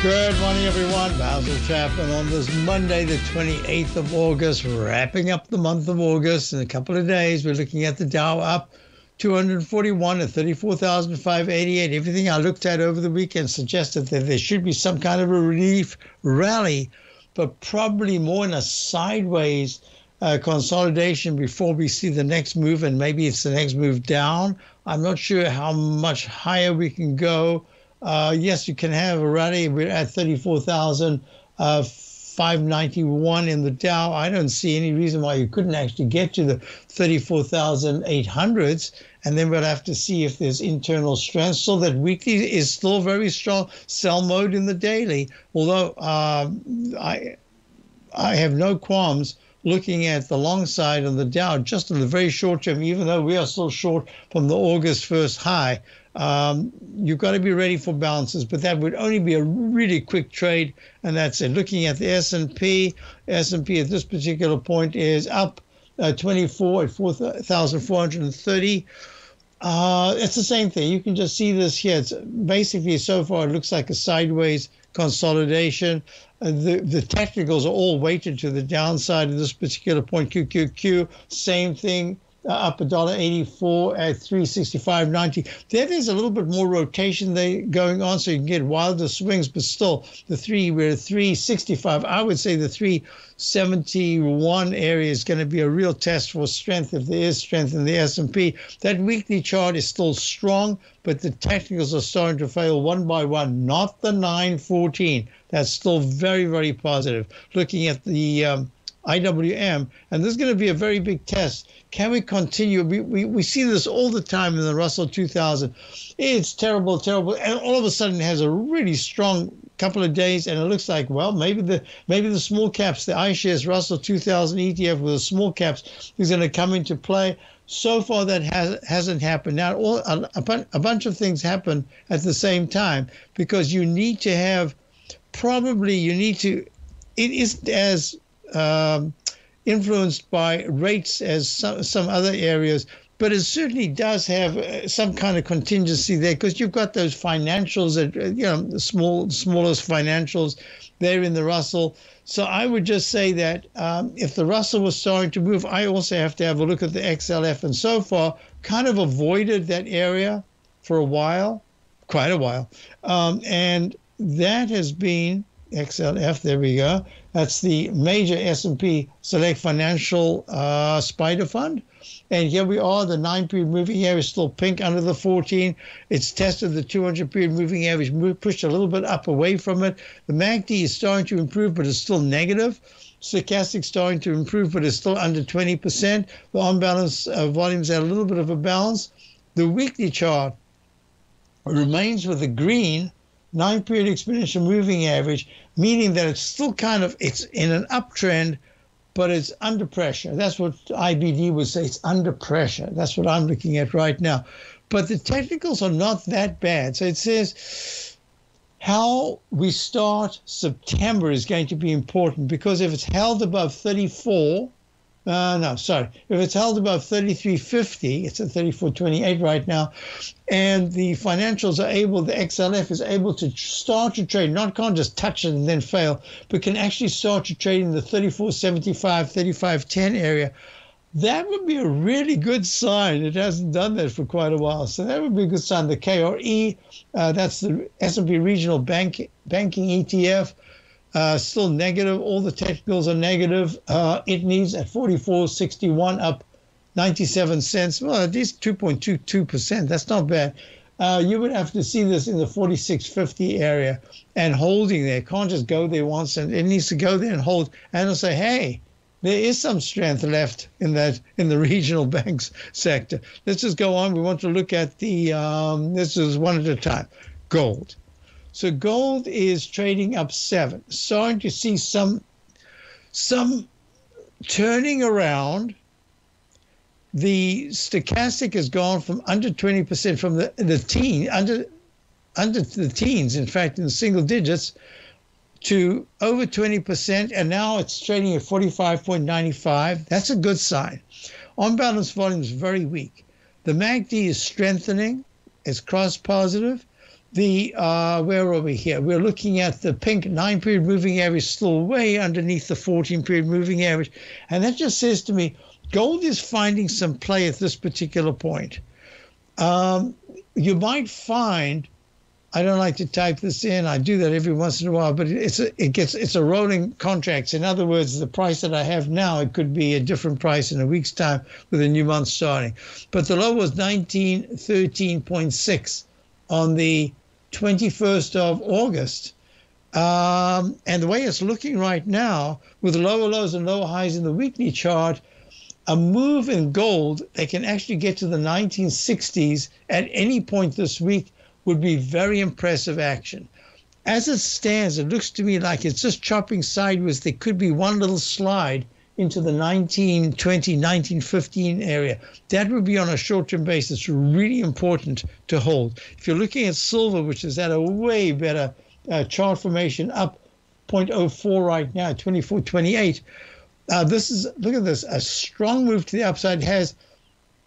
Good morning, everyone. Basil Chapman on this Monday, the 28th of August, wrapping up the month of August. In a couple of days, we're looking at the Dow up 241 at 34,588. Everything I looked at over the weekend suggested that there should be some kind of a relief rally, but probably more in a sideways uh, consolidation before we see the next move, and maybe it's the next move down. I'm not sure how much higher we can go. Uh, yes, you can have a rally. At 34,000. Uh, 591 in the Dow. I don't see any reason why you couldn't actually get to the 34,800s. And then we'll have to see if there's internal strength. So that weekly is still very strong. Sell mode in the daily. Although uh, I, I have no qualms looking at the long side of the Dow just in the very short term, even though we are still short from the August 1st high. Um, you've got to be ready for balances, but that would only be a really quick trade, and that's it. Looking at the S&P, S&P at this particular point is up uh, 24 at 4,430. Uh, it's the same thing. You can just see this here. It's basically so far it looks like a sideways consolidation. Uh, the the technicals are all weighted to the downside at this particular point. QQQ, same thing uh, up a dollar eighty four at three sixty five ninety. There is a little bit more rotation there going on, so you can get wilder swings. But still, the three we're three sixty five. I would say the three seventy one area is going to be a real test for strength if there is strength in the S and P. That weekly chart is still strong, but the technicals are starting to fail one by one. Not the nine fourteen. That's still very very positive. Looking at the um, IWM, and this is going to be a very big test. Can we continue? We, we, we see this all the time in the Russell 2000. It's terrible, terrible, and all of a sudden it has a really strong couple of days, and it looks like well maybe the maybe the small caps, the iShares Russell 2000 ETF with the small caps is going to come into play. So far, that has, hasn't happened. Now, all, a, a bunch of things happen at the same time because you need to have probably you need to. it isn't as um, influenced by rates as some, some other areas, but it certainly does have uh, some kind of contingency there because you've got those financials that you know the small smallest financials there in the Russell. So I would just say that um, if the Russell was starting to move, I also have to have a look at the XLF, and so far kind of avoided that area for a while, quite a while, um, and that has been XLF. There we go. That's the major S&P Select Financial uh, SPDR Fund. And here we are. The nine-period moving average is still pink under the 14. It's tested the 200-period moving average, moved, pushed a little bit up away from it. The MACD is starting to improve, but it's still negative. Stochastic is starting to improve, but it's still under 20%. The on-balance uh, volumes at a little bit of a balance. The weekly chart remains with the green nine period exponential moving average, meaning that it's still kind of it's in an uptrend, but it's under pressure. That's what IBD would say. It's under pressure. That's what I'm looking at right now. But the technicals are not that bad. So it says how we start September is going to be important because if it's held above 34, uh, no, sorry. If it's held above 33.50, it's at 34.28 right now, and the financials are able, the XLF is able to start to trade, not can't just touch it and then fail, but can actually start to trade in the 34.75, 35.10 area. That would be a really good sign. It hasn't done that for quite a while, so that would be a good sign. The KRE, uh, that's the S&P Regional Bank Banking ETF. Uh, still negative. All the technicals are negative. Uh, it needs at 44.61 up 97 cents. Well, at least 2.22%. That's not bad. Uh, you would have to see this in the 46.50 area and holding there. Can't just go there once and it needs to go there and hold and say, hey, there is some strength left in that in the regional banks sector. Let's just go on. We want to look at the um, this is one at a time. Gold. So gold is trading up seven, starting to see some some turning around. The stochastic has gone from under 20% from the, the teen, under under the teens, in fact, in the single digits, to over 20%, and now it's trading at 45.95. That's a good sign. On balance volume is very weak. The MACD is strengthening, it's cross positive. The uh, where are we here? We're looking at the pink nine period moving average still way underneath the 14 period moving average. And that just says to me, gold is finding some play at this particular point. Um, you might find I don't like to type this in. I do that every once in a while, but it's a, it gets it's a rolling contracts. In other words, the price that I have now it could be a different price in a week's time with a new month starting. But the low was 1913.6 on the 21st of August. Um, and the way it's looking right now, with lower lows and lower highs in the weekly chart, a move in gold that can actually get to the 1960s at any point this week would be very impressive action. As it stands, it looks to me like it's just chopping sideways. There could be one little slide into the 1920, 1915 area. That would be on a short term basis really important to hold. If you're looking at silver, which is at a way better uh, chart formation, up 0.04 right now, 24.28. Uh, this is, look at this, a strong move to the upside has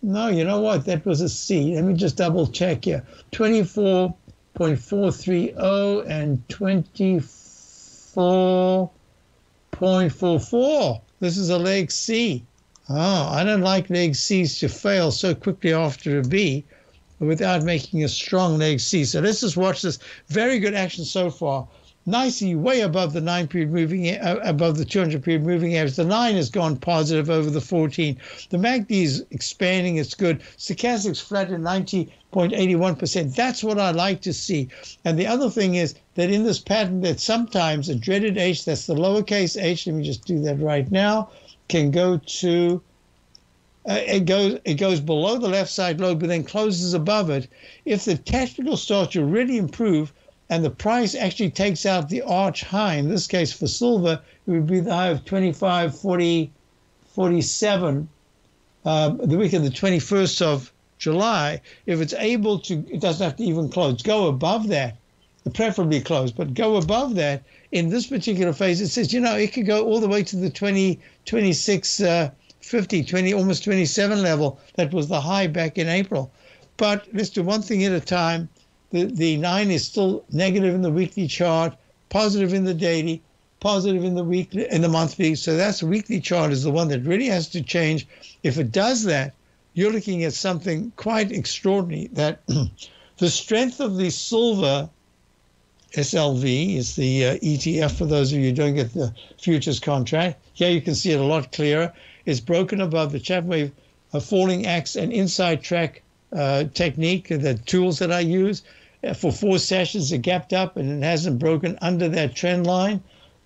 no, you know what? That was a C. Let me just double check here. 24.430 and 24.44. This is a leg C. Oh, I don't like leg C's to fail so quickly after a B without making a strong leg C. So let's just watch this. Very good action so far nicely way above the nine period moving uh, above the 200 period moving average. The nine has gone positive over the 14. The MACD is expanding. It's good. Stochastic's flat at 90.81%. That's what I like to see. And the other thing is that in this pattern, that sometimes a dreaded H, that's the lowercase h, let me just do that right now, can go to uh, it goes it goes below the left side low, but then closes above it. If the technical starts to really improve, and the price actually takes out the arch high. In this case, for silver, it would be the high of 25, 40, 47, uh, the week of the 21st of July. If it's able to, it doesn't have to even close, go above that, preferably close, but go above that. In this particular phase, it says, you know, it could go all the way to the 20, 26, uh, 50, 20, almost 27 level. That was the high back in April. But let's do one thing at a time the, the nine is still negative in the weekly chart, positive in the daily, positive in the weekly in the monthly. So that's the weekly chart is the one that really has to change. If it does that, you're looking at something quite extraordinary. That the strength of the silver SLV is the uh, ETF for those of you who don't get the futures contract. Here you can see it a lot clearer. It's broken above the Chapman wave, a falling axe, and inside track uh, technique, the tools that I use for four sessions, it gapped up and it hasn't broken under that trend line.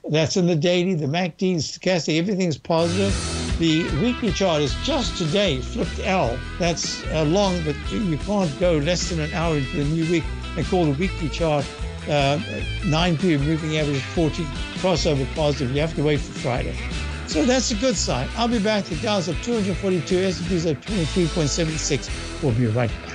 That's in the daily, the MACD, stochastic, everything's positive. The weekly chart is just today flipped L. That's uh, long, but you can't go less than an hour into the new week and call the weekly chart uh, nine period moving average 14 crossover positive. You have to wait for Friday. So that's a good sign. I'll be back. The Dow's up 242, S&P's up 23.76. We'll be right back.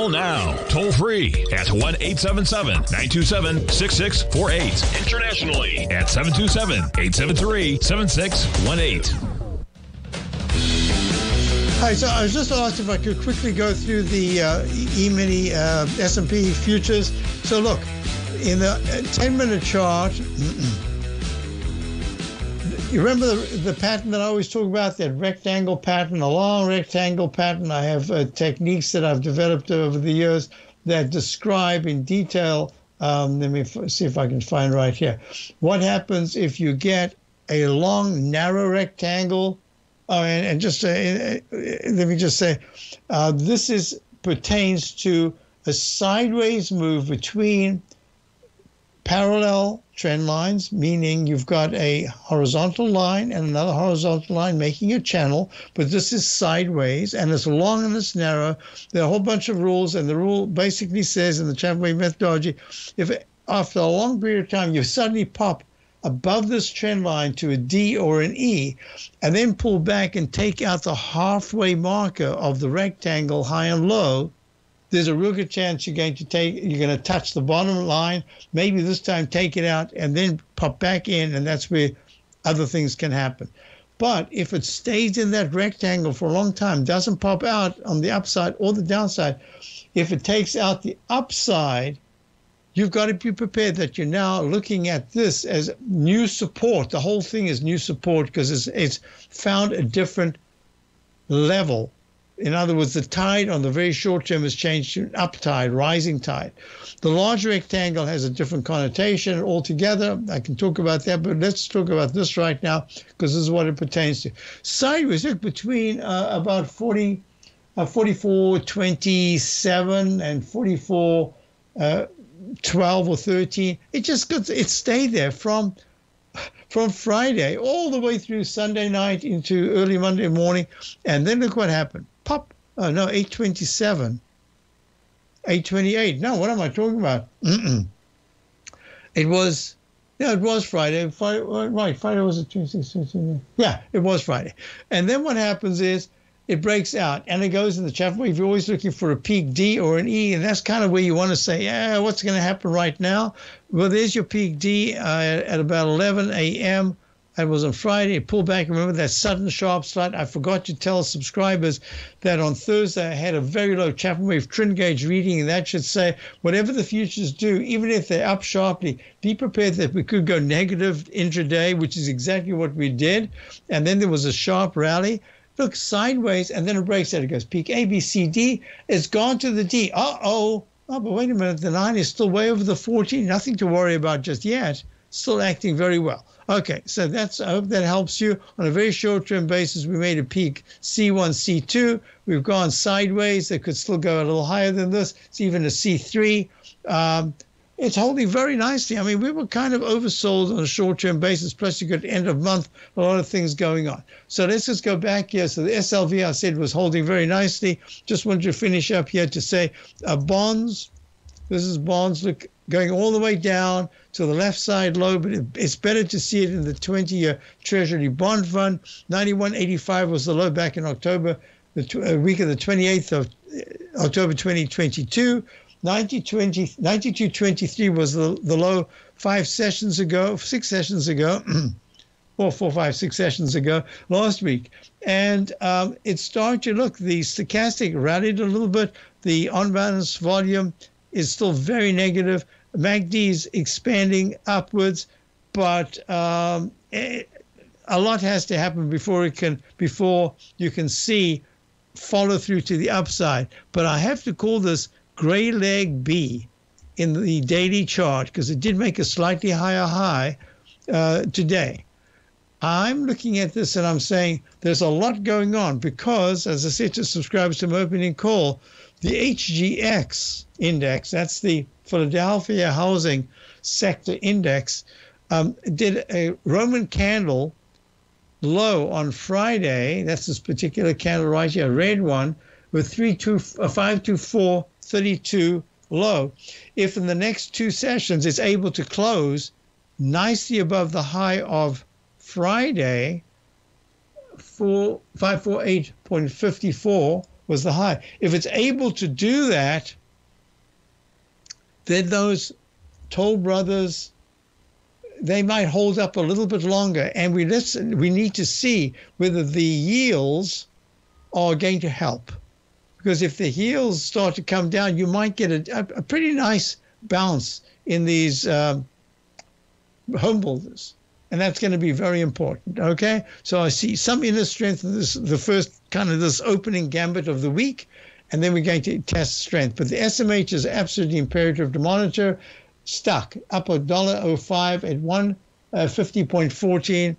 Call now, toll free at 1 877 927 6648. Internationally at 727 873 7618. Hi, so I was just asked if I could quickly go through the uh, E-mini uh, S&P futures. So look, in the 10-minute chart, you remember the, the pattern that I always talk about, that rectangle pattern, a long rectangle pattern. I have uh, techniques that I've developed over the years that describe in detail. Um, let me f- see if I can find right here. What happens if you get a long, narrow rectangle? Oh, and, and just uh, let me just say, uh, this is pertains to a sideways move between parallel trend lines, meaning you've got a horizontal line and another horizontal line making a channel, but this is sideways and it's long and it's narrow. There are a whole bunch of rules, and the rule basically says in the Chapman Wave methodology, if after a long period of time you suddenly pop above this trend line to a D or an E, and then pull back and take out the halfway marker of the rectangle high and low, there's a real good chance you're going to take you're going to touch the bottom line. Maybe this time take it out and then pop back in and that's where other things can happen. But if it stays in that rectangle for a long time doesn't pop out on the upside or the downside if it takes out the upside you've got to be prepared that you're now looking at this as new support. The whole thing is new support because it's, it's found a different level in other words, the tide on the very short term has changed to an up tide, rising tide. The large rectangle has a different connotation altogether. I can talk about that, but let's talk about this right now because this is what it pertains to. Sideways, look between uh, about 40, uh, 44, 27 and 44, uh, 12 or 13. It just got, it stayed there from from Friday all the way through Sunday night into early Monday morning. And then look what happened pop. Oh, no, 827. 828. No, what am I talking about? It was, yeah, it was Friday. Friday right, Friday was a Tuesday. Yeah, it was Friday. And then what happens is it breaks out and it goes in the chapter If You're always looking for a peak D or an E, and that's kind of where you want to say, yeah, what's going to happen right now? Well, there's your peak D uh, at about 11 a.m. It was on Friday. It pulled back. Remember that sudden sharp slide? I forgot to tell subscribers that on Thursday I had a very low Chapman Wave trend gauge reading, and that should say whatever the futures do, even if they're up sharply, be prepared that we could go negative intraday, which is exactly what we did. And then there was a sharp rally. look sideways, and then it breaks out. It goes peak A, B, C, D. It's gone to the D. Uh oh. Oh, but wait a minute. The 9 is still way over the 14. Nothing to worry about just yet. Still acting very well. Okay, so that's I hope that helps you. On a very short term basis, we made a peak C1, C2. We've gone sideways. It could still go a little higher than this. It's even a C3. Um, it's holding very nicely. I mean, we were kind of oversold on a short-term basis. Plus, you got end of month, a lot of things going on. So let's just go back here. So the SLV I said was holding very nicely. Just wanted to finish up here to say uh, bonds. This is bonds look going all the way down to the left side low, but it, it's better to see it in the 20-year Treasury bond fund. 91.85 was the low back in October, the tw- uh, week of the 28th of uh, October 2022. 92.23 was the, the low five sessions ago, six sessions ago, or four, five, six sessions ago last week. And um, it's starting to look, the stochastic rallied a little bit. The on balance volume is still very negative. MACD is expanding upwards, but um, it, a lot has to happen before it can before you can see follow through to the upside. But I have to call this gray leg B in the daily chart because it did make a slightly higher high uh, today. I'm looking at this and I'm saying there's a lot going on because, as I said to subscribers to my opening call, the HGX index, that's the Philadelphia Housing Sector Index, um, did a Roman candle low on Friday. That's this particular candle right here, a red one, with 524 32 low. If in the next two sessions it's able to close nicely above the high of Friday, 548.54 was the high. If it's able to do that, then those toll brothers they might hold up a little bit longer and we listen we need to see whether the yields are going to help because if the heels start to come down, you might get a, a pretty nice bounce in these um, home builders. And that's going to be very important. Okay. So I see some inner strength in this, the first kind of this opening gambit of the week. And then we're going to test strength. But the SMH is absolutely imperative to monitor. Stuck up a dollar oh five at one uh, fifty point fourteen.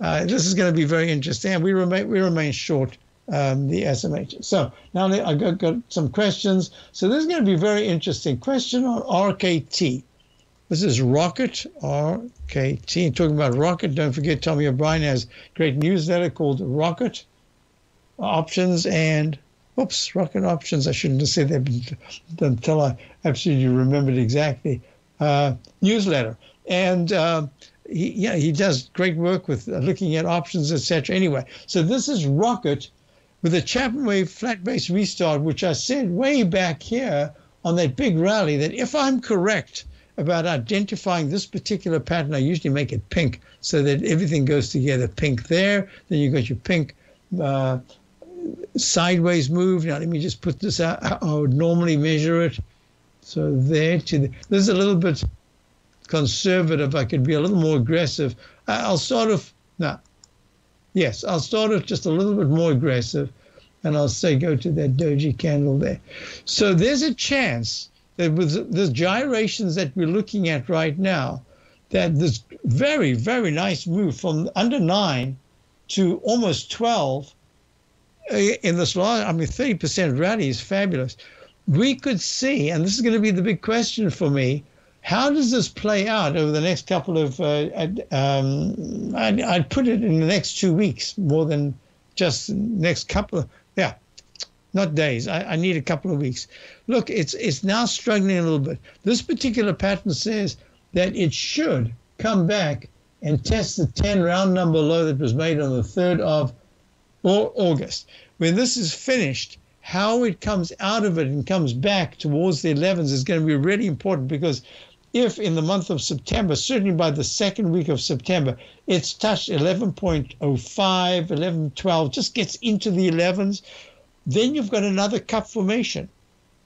Uh, this is going to be very interesting. And we remain we remain short um, the SMH. So now I got, got some questions. So this is going to be very interesting. Question on RKT. This is Rocket RKT. Talking about Rocket, don't forget Tommy O'Brien has great newsletter called Rocket Options and oops, Rocket Options. I shouldn't have said that until I absolutely remembered exactly. Uh, newsletter. And uh, he, yeah, he does great work with looking at options, etc. Anyway, so this is Rocket with a Chapman wave flat base restart, which I said way back here on that big rally that if I'm correct about identifying this particular pattern, I usually make it pink so that everything goes together. Pink there, then you've got your pink uh, sideways move. Now let me just put this out. I would normally measure it. So there to the, this is a little bit conservative. I could be a little more aggressive. I'll sort of now Yes, I'll start off just a little bit more aggressive and I'll say go to that doji candle there. So there's a chance that with the gyrations that we're looking at right now, that this very, very nice move from under nine to almost 12 uh, in this last, I mean, 30% rally is fabulous. We could see, and this is going to be the big question for me, how does this play out over the next couple of? Uh, um, I'd, I'd, put it in the next two weeks, more than just next couple of yeah, not days. I, I need a couple of weeks. Look, it's it's now struggling a little bit. This particular pattern says that it should come back and test the 10 round number low that was made on the 3rd of August. When this is finished, how it comes out of it and comes back towards the 11s is going to be really important because if in the month of September, certainly by the second week of September, it's touched 11.05, 11, 12, just gets into the 11s, then you've got another cup formation.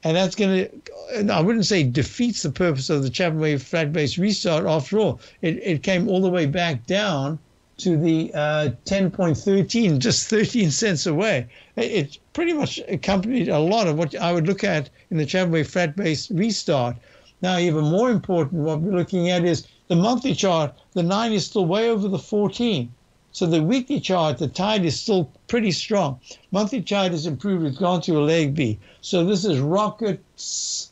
And that's going to, I wouldn't say defeats the purpose of the Chapman Wave flat base restart. After all, it, it came all the way back down to the uh, 10.13, just 13 cents away. It pretty much accompanied a lot of what I would look at in the Chapman Wave flat base restart. Now, even more important, what we're looking at is the monthly chart. The 9 is still way over the 14. So the weekly chart, the tide is still pretty strong. Monthly chart has improved. It's gone to a leg B. So this is rockets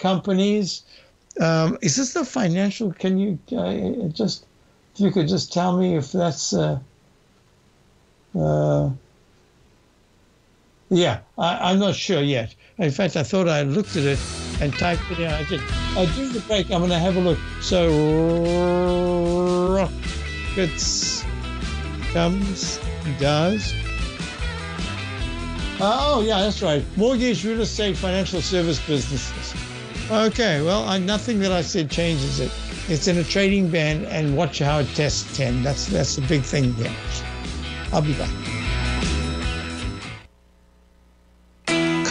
companies. Um, is this the financial? Can you uh, just, if you could just tell me if that's, uh, uh, yeah, I, am not sure yet. In fact, I thought I looked at it and typed it in. I did. Uh, during the break, I'm going to have a look. So, rockets comes, does. Oh, yeah, that's right. Mortgage, real estate, financial service businesses. Okay, well, I, nothing that I said changes it. It's in a trading band, and watch how it tests 10. That's, that's the big thing here. I'll be back.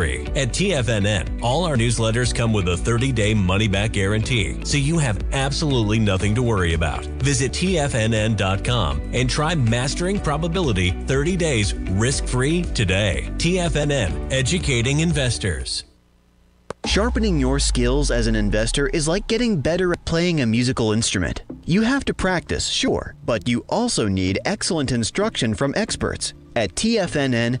At TFNN, all our newsletters come with a 30 day money back guarantee, so you have absolutely nothing to worry about. Visit TFNN.com and try Mastering Probability 30 days risk free today. TFNN, educating investors. Sharpening your skills as an investor is like getting better at playing a musical instrument. You have to practice, sure, but you also need excellent instruction from experts. At TFNN,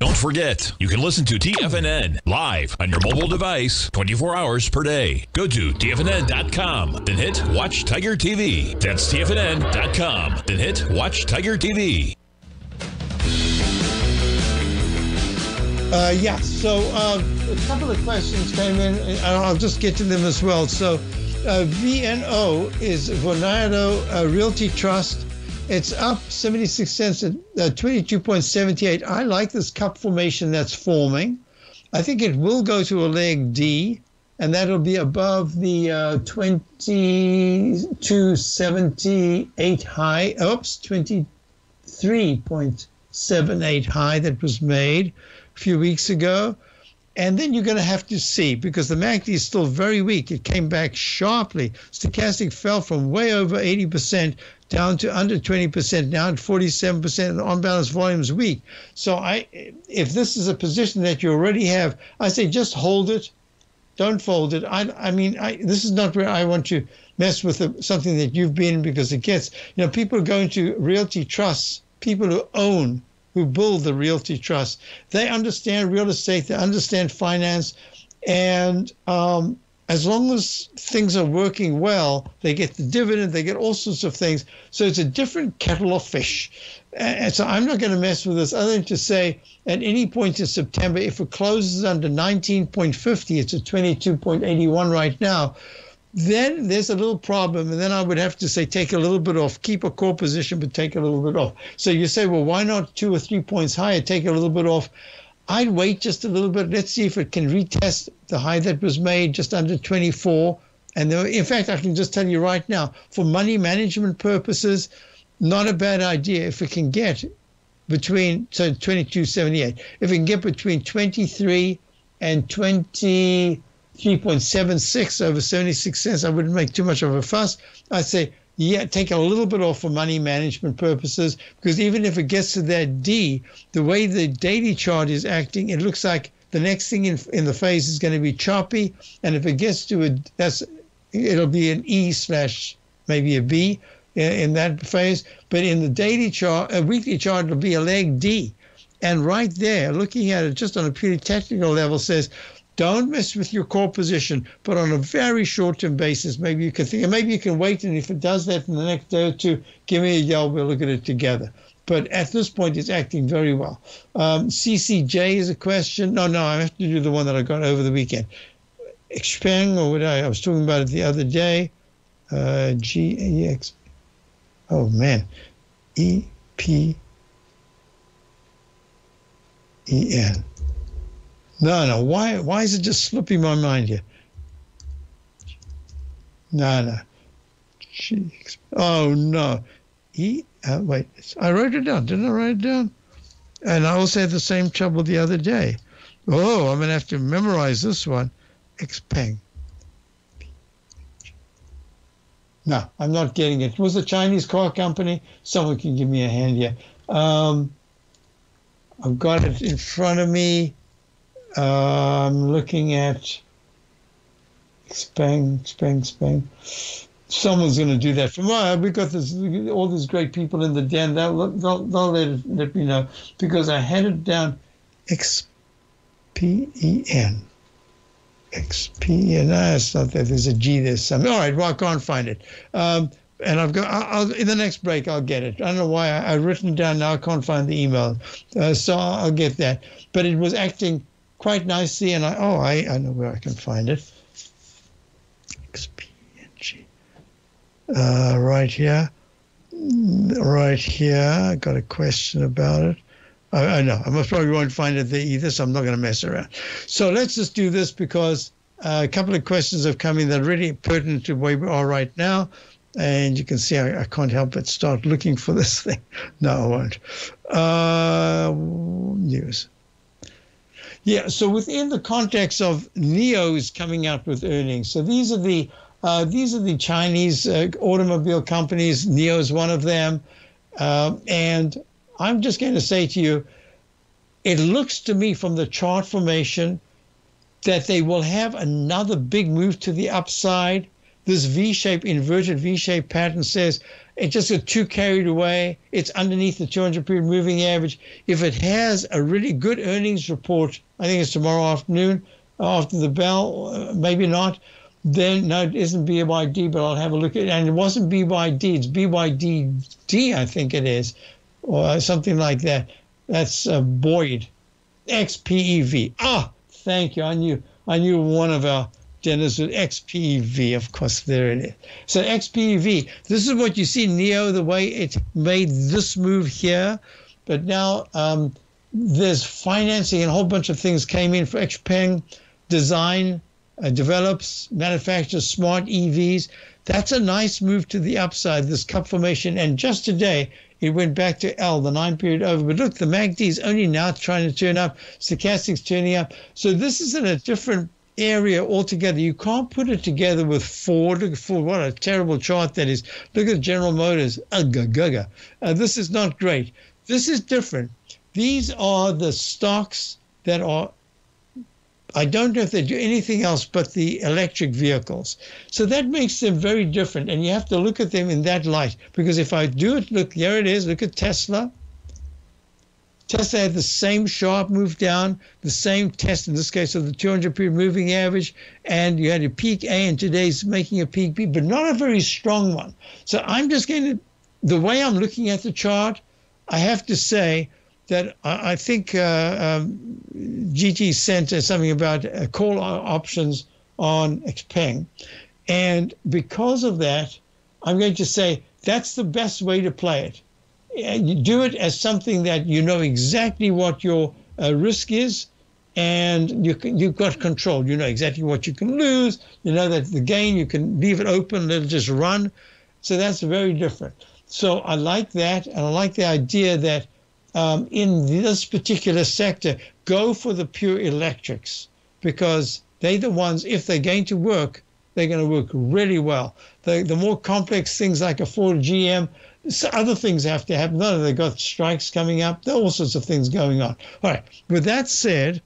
Don't forget, you can listen to TFNN live on your mobile device 24 hours per day. Go to TFNN.com, then hit Watch Tiger TV. That's TFNN.com, then hit Watch Tiger TV. Uh, yeah, so uh, a couple of questions came in, and I'll just get to them as well. So, uh, VNO is Vornado uh, Realty Trust it's up 76 cents at uh, 22.78. I like this cup formation that's forming. I think it will go to a leg D, and that'll be above the uh, 2278 high. Oops, 23.78 high that was made a few weeks ago. And then you're going to have to see because the MACD is still very weak. It came back sharply. Stochastic fell from way over 80% down to under 20%, now at 47%. On balance, volume is weak. So I, if this is a position that you already have, I say just hold it. Don't fold it. I, I mean, I, this is not where I want to mess with the, something that you've been because it gets, you know, people go into realty trusts, people who own who build the realty trust. They understand real estate, they understand finance, and um, as long as things are working well, they get the dividend, they get all sorts of things. So it's a different kettle of fish. And so I'm not going to mess with this other than to say at any point in September, if it closes under 19.50, it's at 22.81 right now then there's a little problem. And then I would have to say, take a little bit off, keep a core position, but take a little bit off. So you say, well, why not two or three points higher, take a little bit off? I'd wait just a little bit. Let's see if it can retest the high that was made just under 24. And there, in fact, I can just tell you right now, for money management purposes, not a bad idea if it can get between so 22.78. If it can get between 23 and 20 3.76 over 76 cents, I wouldn't make too much of a fuss. I'd say, yeah, take a little bit off for money management purposes because even if it gets to that D, the way the daily chart is acting, it looks like the next thing in, in the phase is going to be choppy. And if it gets to a, that's, it'll be an E slash maybe a B in, in that phase. But in the daily chart, a weekly chart, it'll be a leg D. And right there, looking at it just on a purely technical level, says don't mess with your core position, but on a very short-term basis, maybe you can think, maybe you can wait, and if it does that in the next day or two, give me a yell. We'll look at it together. But at this point, it's acting very well. Um, CCJ is a question. No, no, I have to do the one that I got over the weekend. Xpeng, or what I, I was talking about it the other day. Uh, G A X. Oh man, E P E N. No, no. Why? Why is it just slipping my mind here? No, no. Jeez. Oh no. E. Uh, wait. I wrote it down. Didn't I write it down? And I also had the same trouble the other day. Oh, I'm gonna have to memorize this one. Xpeng. No, I'm not getting it. It was a Chinese car company. Someone can give me a hand here. Um, I've got it in front of me. I'm looking at Spang, Spang, Spang. Someone's going to do that for me. We got this, all these great people in the den. They'll, they'll, they'll let, let me know because I had it down X P E N. X P E N. No, it's not that. There's a G there somewhere. All right, well, I can't find it. Um, and I've got I'll, in the next break I'll get it. I don't know why I, have written down now. I can't find the email, uh, so I'll get that. But it was acting quite nicely, and I oh I, I know where I can find it. XPNG. Uh, right here, right here. I got a question about it. I, I know I most probably won't find it there either, so I'm not going to mess around. So let's just do this because uh, a couple of questions have come in that are really pertinent to where we are right now. And you can see I, I can't help but start looking for this thing. No, I won't. Uh, news. Yeah, so within the context of NIO's coming out with earnings, so these are the uh, these are the Chinese uh, automobile companies. NIO is one of them, uh, and I'm just going to say to you, it looks to me from the chart formation that they will have another big move to the upside. This V-shaped inverted V-shaped pattern says it just got too carried away. It's underneath the 200 period moving average. If it has a really good earnings report, I think it's tomorrow afternoon after the bell, uh, maybe not. Then no, it isn't BYD, but I'll have a look at it. And it wasn't BYD, it's BYDD, I think it is, or something like that. That's uh, Boyd, XPEV. Ah, thank you. I knew I knew one of our Dennis with XPEV, of course, there it is. So XPEV, this is what you see NIO, the way it made this move here. But now um, there's financing and a whole bunch of things came in for XPeng. Design, uh, develops, manufactures smart EVs. That's a nice move to the upside, this cup formation. And just today, it went back to L, the nine period over. But look, the MACD is only now trying to turn up. Stochastic's turning up. So this is in a different area altogether. You can't put it together with Ford. Look at Ford. What a terrible chart that is. Look at General Motors. Ugga, uh, this is not great. This is different. These are the stocks that are I don't know if they do anything else but the electric vehicles. So that makes them very different. And you have to look at them in that light. Because if I do it, look, here it is. Look at Tesla. Tesla had the same sharp move down, the same test in this case of the 200 period moving average, and you had a peak A, and today's making a peak B, but not a very strong one. So I'm just going to, the way I'm looking at the chart, I have to say that I, I think uh, um, GT sent something about uh, call options on Xpeng. And because of that, I'm going to say that's the best way to play it. You do it as something that you know exactly what your uh, risk is, and you can, you've got control. You know exactly what you can lose. You know that the gain you can leave it open, let it just run. So that's very different. So I like that, and I like the idea that um, in this particular sector, go for the pure electrics because they're the ones, if they're going to work, they're going to work really well. The, the more complex things like a Ford GM, other things have to happen. None of they got strikes coming up. There are all sorts of things going on. All right. With that said,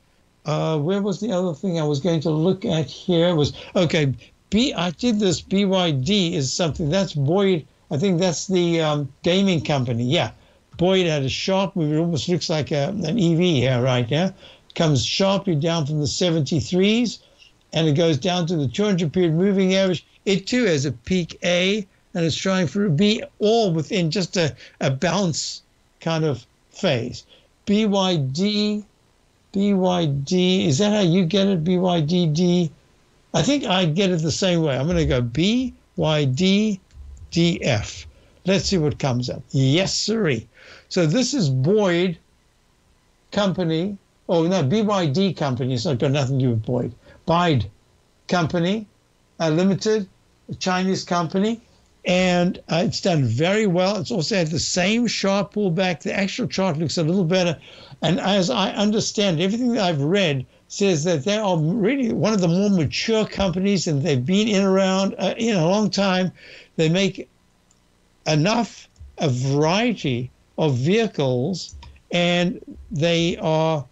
uh, where was the other thing I was going to look at here? Was okay. B. I did this. BYD is something that's Boyd. I think that's the um, gaming company. Yeah. Boyd had a sharp move. It almost looks like a, an EV here right now. Comes sharply down from the 73s and it goes down to the 200 period moving average. It too has a peak A and it's trying for be all within just a, a bounce kind of phase. BYD, BYD, is that how you get it? BYDD? I think I get it the same way. I'm going to go BYDDF. Let's see what comes up. Yes, sirree. So this is Boyd Company. Oh, no, BYD Company. It's not got nothing to do with Boyd. Bide Company uh, Limited, a Chinese company. And uh, it's done very well. It's also had the same sharp pullback. The actual chart looks a little better. And as I understand, everything that I've read says that they are really one of the more mature companies and they've been in around uh, in a long time. They make enough a variety of vehicles, and they are.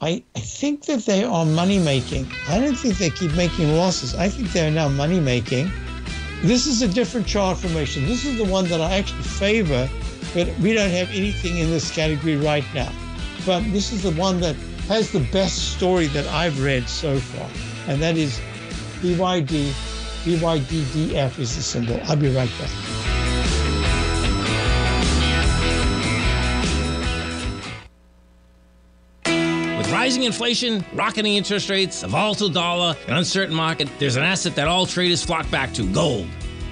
I, I think that they are money making. I don't think they keep making losses. I think they're now money making. This is a different chart formation. This is the one that I actually favor, but we don't have anything in this category right now. But this is the one that has the best story that I've read so far, and that is BYD. BYDDF is the symbol. I'll be right back. Rising inflation, rocketing interest rates, a volatile dollar, an uncertain market, there's an asset that all traders flock back to gold.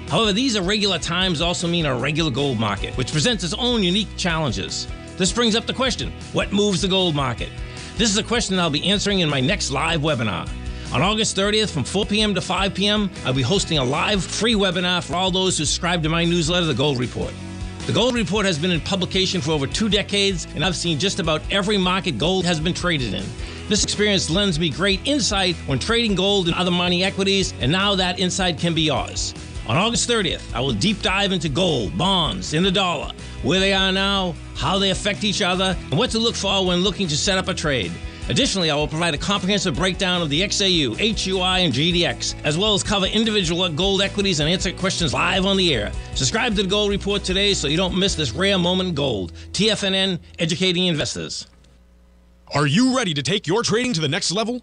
However, these irregular times also mean a regular gold market, which presents its own unique challenges. This brings up the question what moves the gold market? This is a question I'll be answering in my next live webinar. On August 30th from 4 p.m. to 5 p.m., I'll be hosting a live free webinar for all those who subscribe to my newsletter, The Gold Report. The Gold Report has been in publication for over two decades, and I've seen just about every market gold has been traded in. This experience lends me great insight when trading gold and other mining equities, and now that insight can be yours. On August 30th, I will deep dive into gold, bonds, and the dollar, where they are now, how they affect each other, and what to look for when looking to set up a trade. Additionally, I will provide a comprehensive breakdown of the XAU, HUI, and GDX, as well as cover individual gold equities and answer questions live on the air. Subscribe to the Gold Report today so you don't miss this rare moment in gold. TFNN, educating investors. Are you ready to take your trading to the next level?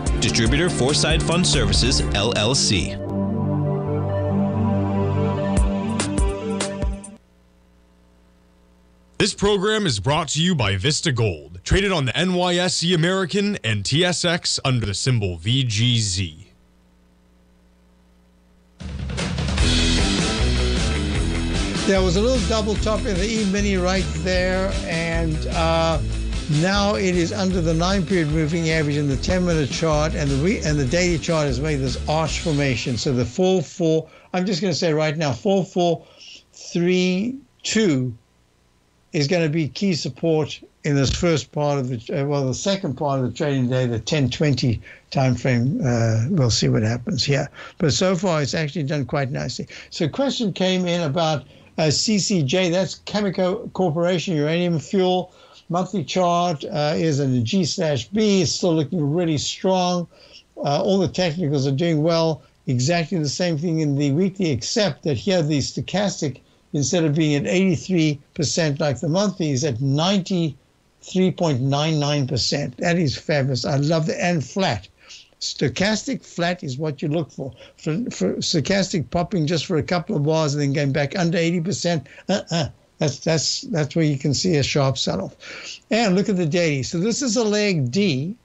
Distributor Foreside Fund Services, LLC. This program is brought to you by Vista Gold, traded on the NYSE American and TSX under the symbol VGZ. There was a little double top in the E-mini right there, and uh, now it is under the nine-period moving average in the 10-minute chart, and the re- and the daily chart has made this arch formation. So the four four, I'm just going to say right now, four four three two is going to be key support in this first part of the uh, well, the second part of the trading day, the 10-20 time frame. Uh, we'll see what happens here, but so far it's actually done quite nicely. So, question came in about uh, CCJ, that's Cameco Corporation Uranium Fuel. Monthly chart uh, is in the G slash B. It's still looking really strong. Uh, all the technicals are doing well. Exactly the same thing in the weekly, except that here the stochastic, instead of being at 83% like the monthly, is at 93.99%. That is fabulous. I love it. And flat. Stochastic flat is what you look for. For, for stochastic popping just for a couple of bars and then going back under 80%, uh-uh. That's that's that's where you can see a sharp sell-off. And look at the daily. So this is a leg D,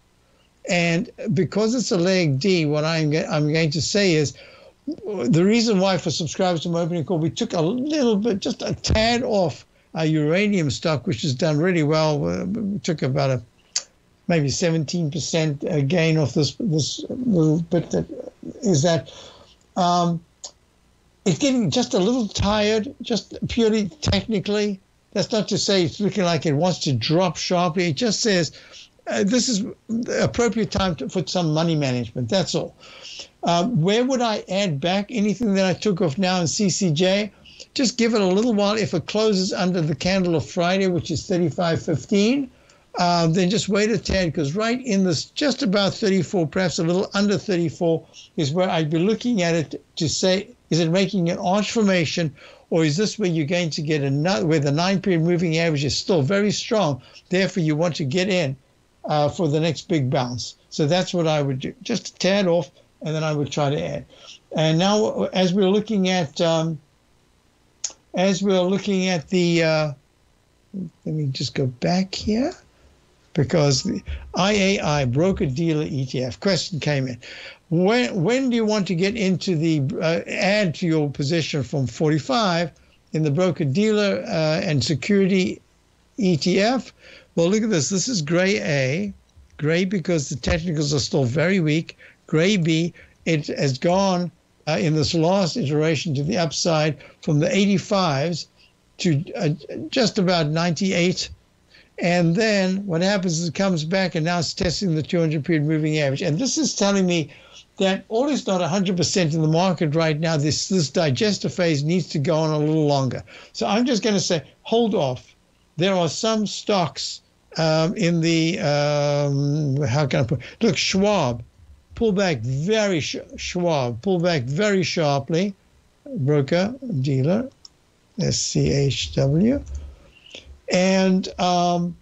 and because it's a leg D, what I'm I'm going to say is the reason why for subscribers to my opening call we took a little bit, just a tad off our uranium stock, which has done really well. We took about a maybe 17% gain off this this little bit that is that um, it's getting just a little tired just purely technically. That's not to say it's looking like it wants to drop sharply. It just says uh, this is the appropriate time to, for some money management. That's all. Uh, where would i add back anything that i took off now in ccj just give it a little while. If it closes under the candle of friday which is 3515 uh, then just wait a tad because right in this, just about 34, perhaps a little under 34, is where I'd be looking at it to say, is it making an arch formation or is this where you're going to get another, where the nine period moving average is still very strong? Therefore, you want to get in uh, for the next big bounce. So that's what I would do. Just tad off, and then I would try to add. And now, as we're looking at, um, as we're looking at the, uh, let me just go back here because the IAI broker dealer ETF question came in. When when do you want to get into the uh, add to your position from 45 in the broker dealer uh, and security ETF? Well, look at this. This is gray A, gray because the technicals are still very weak. Gray B, it has gone uh, in this last iteration to the upside from the 85s to uh, just about 98 and then what happens is it comes back and now it's testing the 200 period moving average. And this is telling me that all is not 100% in the market right now. This, this digester phase needs to go on a little longer. So I'm just going to say, hold off. There are some stocks um, in the, um, how can I put Look, Schwab, pull back very, Schwab, pull back very sharply. Broker, dealer, SCHW And um,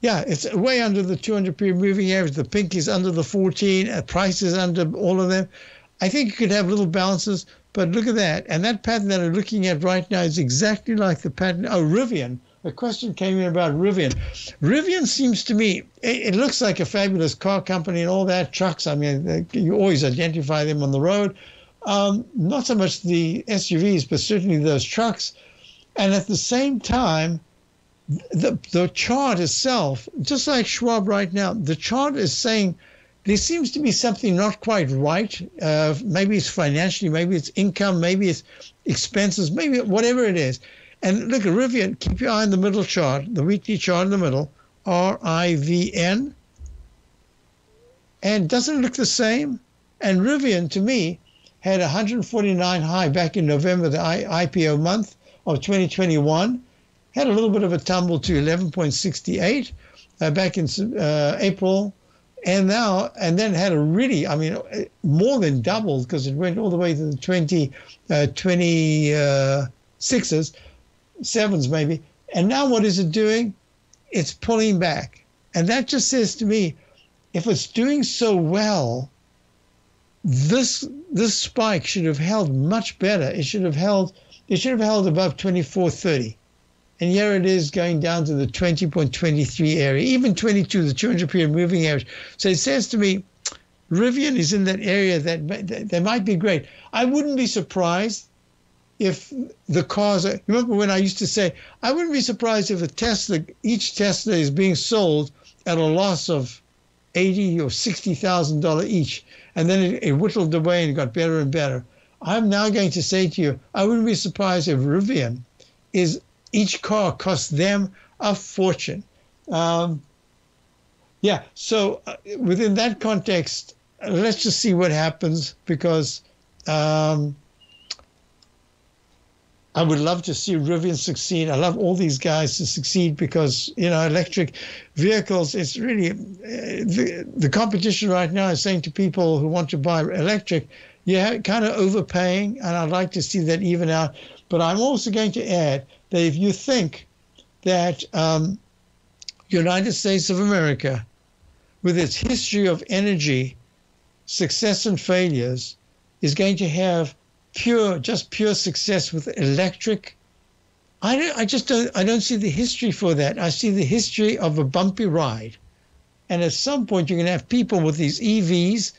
yeah, it's way under the 200 period moving average. The pink is under the 14. Uh, price is under all of them. I think you could have little balances, but look at that. And that pattern that I'm looking at right now is exactly like the pattern. Oh, Rivian. A question came in about Rivian. Rivian seems to me, it, it looks like a fabulous car company and all that, trucks. I mean, they, you always identify them on the road. Um, not so much the SUVs, but certainly those trucks. And at the same time, the, the chart itself, just like Schwab right now, the chart is saying there seems to be something not quite right. Uh, maybe it's financially, maybe it's income, maybe it's expenses, maybe whatever it is. And look at Rivian, keep your eye on the middle chart, the weekly chart in the middle, R I V N. And doesn't it look the same? And Rivian, to me, had 149 high back in November, the IPO month of 2021 had a little bit of a tumble to 11.68 uh, back in uh, April, and now and then had a really, I mean, more than doubled because it went all the way to the 20, uh, 26s, sevens maybe. And now what is it doing? It's pulling back, and that just says to me, if it's doing so well, this this spike should have held much better. It should have held. It should have held above 24.30 and here it is going down to the 20.23 area, even 22, the 200 period moving average. So it says to me, Rivian is in that area that, that, that might be great. I wouldn't be surprised if the cars are, remember when I used to say, I wouldn't be surprised if a Tesla, each Tesla is being sold at a loss of 80 or 60,000 dollar each. And then it, it whittled away and got better and better. I'm now going to say to you, I wouldn't be surprised if Rivian is each car costs them a fortune. Um, yeah, so uh, within that context, let's just see what happens because um, I would love to see Rivian succeed. I love all these guys to succeed because you know electric vehicles. It's really uh, the the competition right now is saying to people who want to buy electric, you're kind of overpaying, and I'd like to see that even out. But I'm also going to add that if you think that um, United States of America, with its history of energy, success and failures, is going to have pure, just pure success with electric. I, don't, I just don't, I don't see the history for that. I see the history of a bumpy ride. And at some point, you're going to have people with these EVs,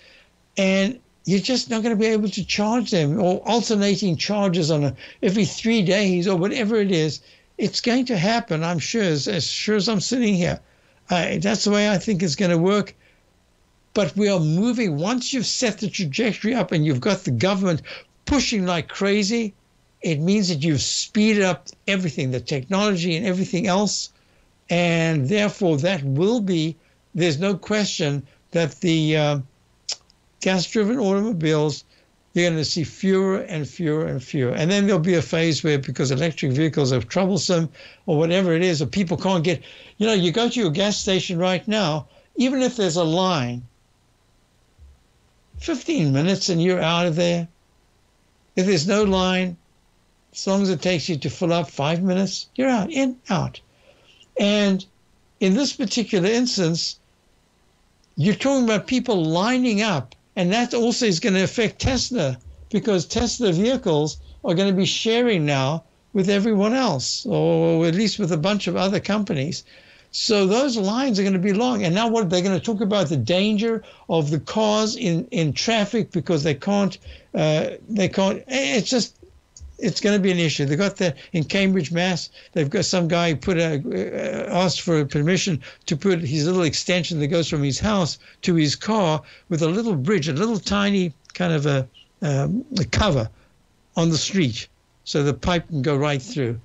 and you're just not going to be able to charge them or alternating charges on a, every three days or whatever it is. It's going to happen, I'm sure, as, as sure as I'm sitting here. Uh, that's the way I think it's going to work. But we are moving. Once you've set the trajectory up and you've got the government pushing like crazy, it means that you've speeded up everything, the technology and everything else. And therefore, that will be, there's no question that the, uh, gas driven automobiles, you're going to see fewer and fewer and fewer. And then there'll be a phase where, because electric vehicles are troublesome or whatever it is, or people can't get, you know, you go to your gas station right now, even if there's a line, 15 minutes and you're out of there. If there's no line, as long as it takes you to fill up five minutes, you're out, in, out. And in this particular instance, you're talking about people lining up and that also is going to affect Tesla because Tesla vehicles are going to be sharing now with everyone else, or at least with a bunch of other companies. So those lines are going to be long. And now what they're going to talk about the danger of the cars in, in traffic because they can't uh, they can't it's just it's going to be an issue. They got that in Cambridge, Mass. They've got some guy put a, uh, asked for permission to put his little extension that goes from his house to his car with a little bridge, a little tiny kind of a, um, a cover on the street, so the pipe can go right through.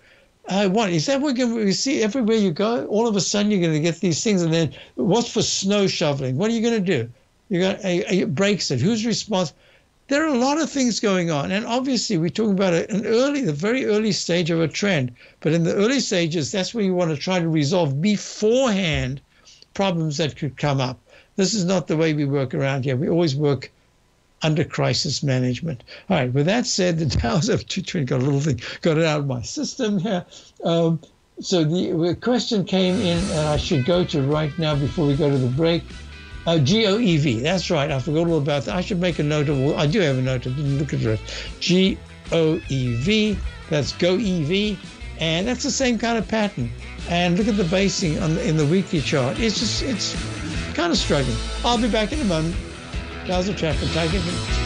Uh, what is that? What we see everywhere you go. All of a sudden, you're going to get these things, and then what's for snow shoveling? What are you going to do? You got it breaks it. Who's responsible? There are a lot of things going on. And obviously, we're talking about an early, the very early stage of a trend. But in the early stages, that's where you want to try to resolve beforehand problems that could come up. This is not the way we work around here. We always work under crisis management. All right, with that said, the Dow's of 220 got a little thing, got it out of my system here. Um, so the question came in, and I should go to right now before we go to the break. Uh, GOEV, that's right. I forgot all about that. I should make a note of. I do have a note. I didn't look at it. GOEV. That's GOEV, and that's the same kind of pattern. And look at the basing on in the weekly chart. It's just it's kind of struggling. I'll be back in a moment. Basil Chapman, Tiger.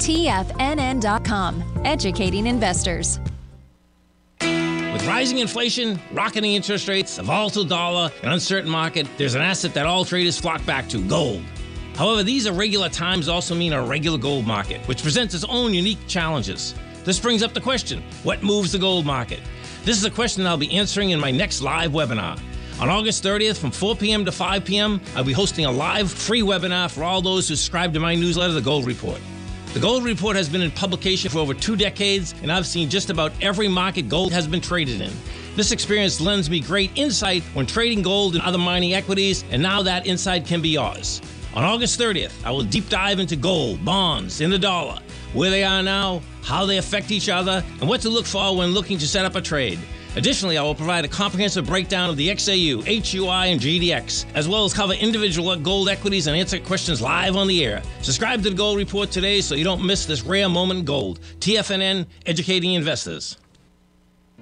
TFNN.com, educating investors. With rising inflation, rocketing interest rates, a volatile dollar, an uncertain market, there's an asset that all traders flock back to gold. However, these irregular times also mean a regular gold market, which presents its own unique challenges. This brings up the question what moves the gold market? This is a question I'll be answering in my next live webinar. On August 30th from 4 p.m. to 5 p.m., I'll be hosting a live free webinar for all those who subscribe to my newsletter, The Gold Report. The Gold Report has been in publication for over two decades, and I've seen just about every market gold has been traded in. This experience lends me great insight when trading gold and other mining equities, and now that insight can be yours. On August 30th, I will deep dive into gold, bonds, and the dollar, where they are now, how they affect each other, and what to look for when looking to set up a trade. Additionally, I will provide a comprehensive breakdown of the XAU, HUI, and GDX, as well as cover individual gold equities and answer questions live on the air. Subscribe to the Gold Report today so you don't miss this rare moment in gold. TFNN, educating investors.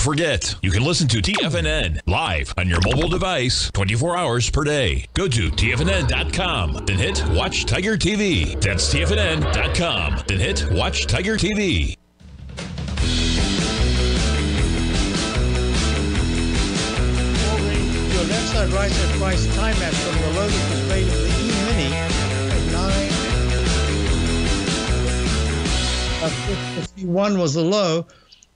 Forget, you can listen to TFNN live on your mobile device 24 hours per day. Go to TFNN.com, then hit Watch Tiger TV. That's TFNN.com, then hit Watch Tiger TV. Your time match from the made in the E-mini at 9. Uh, 51 was the low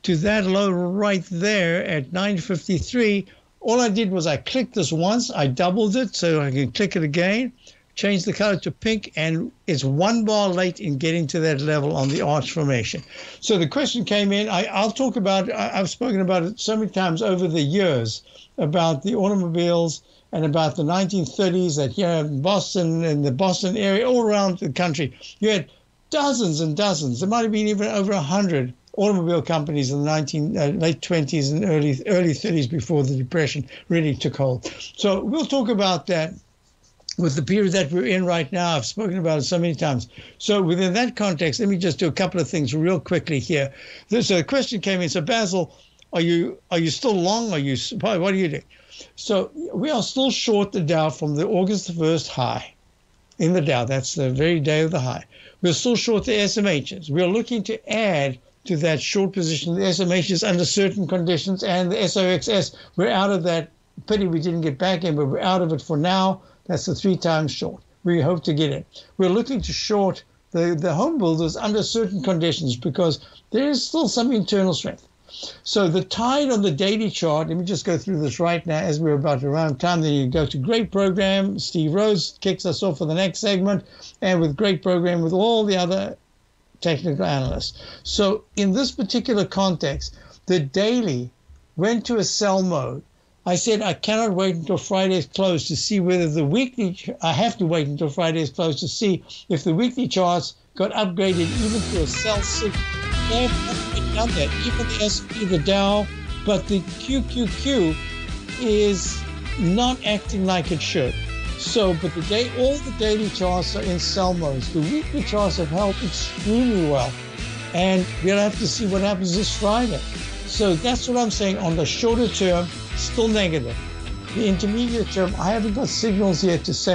to that low right there at 953. All I did was I clicked this once, I doubled it so I can click it again, change the color to pink, and it's one bar late in getting to that level on the arch formation. So the question came in. I, will talk about, I, I've spoken about it so many times over the years about the automobiles and about the 1930s that here in Boston and the Boston area, all around the country, you had dozens and dozens. There might have been even over a hundred automobile companies in the 19 uh, late 20s and early early 30s before the depression really took hold. So we'll talk about that with the period that we're in right now. I've spoken about it so many times. So within that context, let me just do a couple of things real quickly here. So a question came in. So Basil, are you are you still long? Are you what are you doing? So we are still short the Dow from the August first high in the Dow. That's the very day of the high. We're still short the SMHs. We're looking to add to that short position. The SMH is under certain conditions, and the SOXS, we're out of that. Pity we didn't get back in, but we're out of it for now. That's the three times short. We hope to get it. We're looking to short the, the home builders under certain conditions because there is still some internal strength. So the tide on the daily chart, let me just go through this right now as we're about to run time. Then you go to great program. Steve Rhodes kicks us off for the next segment, and with great program with all the other technical analyst. So in this particular context, the daily went to a sell mode. I said I cannot wait until Friday's close to see whether the weekly. I have to wait until Friday's close to see if the weekly charts got upgraded even to a sell signal. They have done that. Even the S&P, the Dow, but the QQQ is not acting like it should. So, but the day, all the daily charts are in sell modes. The weekly charts have held extremely well, and we'll have to see what happens this Friday. So that's what I'm saying. On the shorter term, still negative. The intermediate term, I haven't got signals yet to say